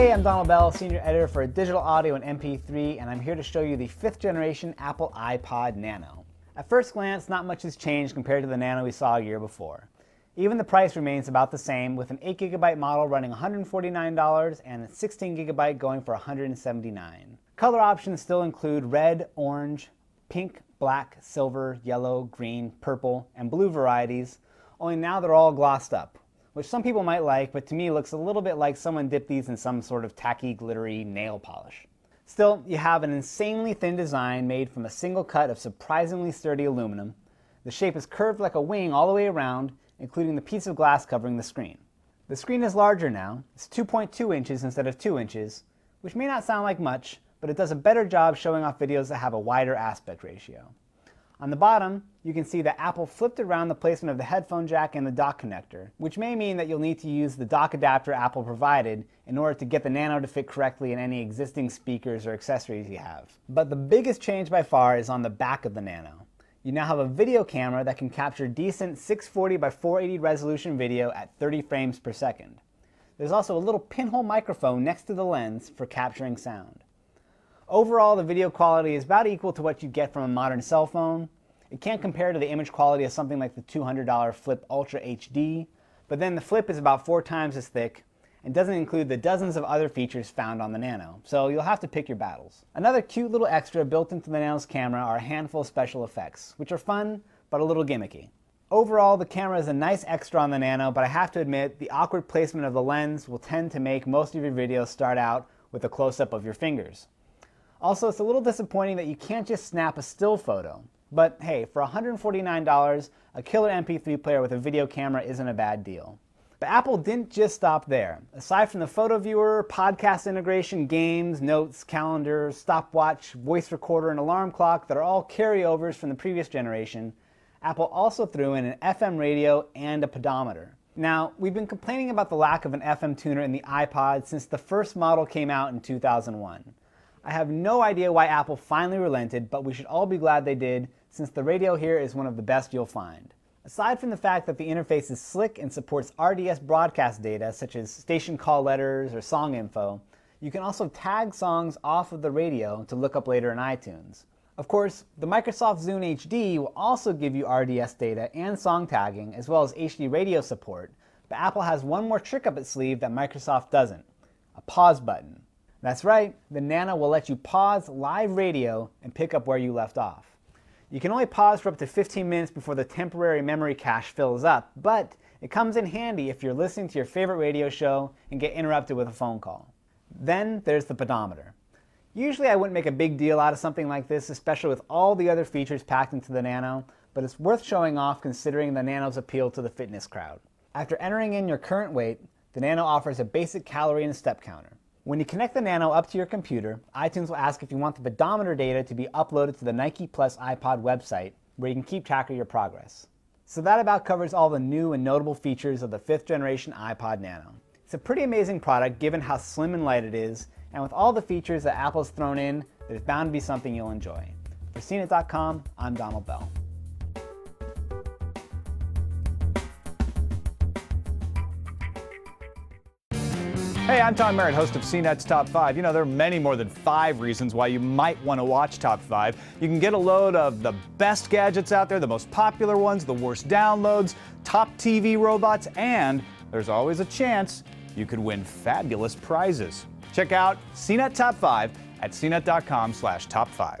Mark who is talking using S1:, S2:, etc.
S1: Hey, I'm Donald Bell, Senior Editor for Digital Audio and MP3, and I'm here to show you the fifth generation Apple iPod Nano. At first glance, not much has changed compared to the Nano we saw a year before. Even the price remains about the same, with an 8GB model running $149 and a 16GB going for $179. Color options still include red, orange, pink, black, silver, yellow, green, purple, and blue varieties, only now they're all glossed up, which some people might like, but to me looks a little bit like someone dipped these in some sort of tacky, glittery nail polish. Still, you have an insanely thin design made from a single cut of surprisingly sturdy aluminum. The shape is curved like a wing all the way around, including the piece of glass covering the screen. The screen is larger now. It's 2.2 inches instead of 2 inches, which may not sound like much, but it does a better job showing off videos that have a wider aspect ratio. On the bottom, you can see that Apple flipped around the placement of the headphone jack and the dock connector, which may mean that you'll need to use the dock adapter Apple provided in order to get the Nano to fit correctly in any existing speakers or accessories you have. But the biggest change by far is on the back of the Nano. You now have a video camera that can capture decent 640 by 480 resolution video at 30 frames per second. There's also a little pinhole microphone next to the lens for capturing sound. Overall, the video quality is about equal to what you get from a modern cell phone. It can't compare to the image quality of something like the $200 Flip Ultra HD, but then the Flip is about four times as thick and doesn't include the dozens of other features found on the Nano, so you'll have to pick your battles. Another cute little extra built into the Nano's camera are a handful of special effects, which are fun, but a little gimmicky. Overall, the camera is a nice extra on the Nano, but I have to admit, the awkward placement of the lens will tend to make most of your videos start out with a close-up of your fingers. Also, it's a little disappointing that you can't just snap a still photo. But hey, for $149, a killer MP3 player with a video camera isn't a bad deal. But Apple didn't just stop there. Aside from the photo viewer, podcast integration, games, notes, calendar, stopwatch, voice recorder, and alarm clock that are all carryovers from the previous generation, Apple also threw in an FM radio and a pedometer. Now, we've been complaining about the lack of an FM tuner in the iPod since the first model came out in 2001. I have no idea why Apple finally relented, but we should all be glad they did, since the radio here is one of the best you'll find. Aside from the fact that the interface is slick and supports RDS broadcast data, such as station call letters or song info, you can also tag songs off of the radio to look up later in iTunes. Of course, the Microsoft Zune HD will also give you RDS data and song tagging, as well as HD radio support, but Apple has one more trick up its sleeve that Microsoft doesn't a pause button. That's right, the Nano will let you pause live radio and pick up where you left off. You can only pause for up to 15 minutes before the temporary memory cache fills up, but it comes in handy if you're listening to your favorite radio show and get interrupted with a phone call. Then there's the pedometer. Usually I wouldn't make a big deal out of something like this, especially with all the other features packed into the Nano, but it's worth showing off considering the Nano's appeal to the fitness crowd. After entering in your current weight, the Nano offers a basic calorie and step counter. When you connect the Nano up to your computer, iTunes will ask if you want the pedometer data to be uploaded to the Nike Plus iPod website, where you can keep track of your progress. So that about covers all the new and notable features of the fifth generation iPod Nano. It's a pretty amazing product given how slim and light it is, and with all the features that Apple's thrown in, there's bound to be something you'll enjoy. For CNET.com, I'm Donald Bell.
S2: Hey, I'm Tom Merritt, host of CNET's Top 5. You know, there are many more than five reasons why you might want to watch Top 5. You can get a load of the best gadgets out there, the most popular ones, the worst downloads, top TV robots, and there's always a chance you could win fabulous prizes. Check out CNET Top 5 at cnet.com slash top 5.